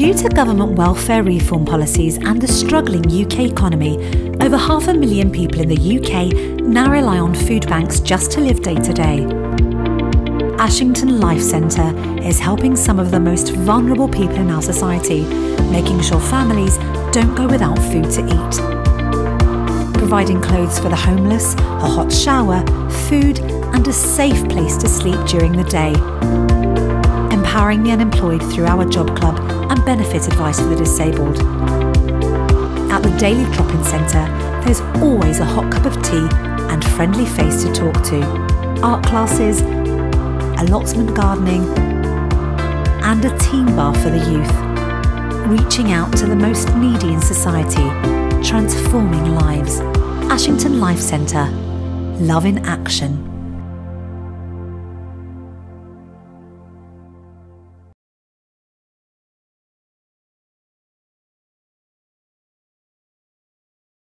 Due to government welfare reform policies and the struggling UK economy, over half a million people in the UK now rely on food banks just to live day to day. Ashington Life Centre is helping some of the most vulnerable people in our society, making sure families don't go without food to eat. Providing clothes for the homeless, a hot shower, food, and a safe place to sleep during the day. Empowering the unemployed through our job club and benefit advice for the disabled. At the Daily Drop-In Centre, there's always a hot cup of tea and friendly face to talk to. Art classes, allotment gardening, and a teen bar for the youth. Reaching out to the most needy in society, transforming lives. Ashington Life Centre. Love in action.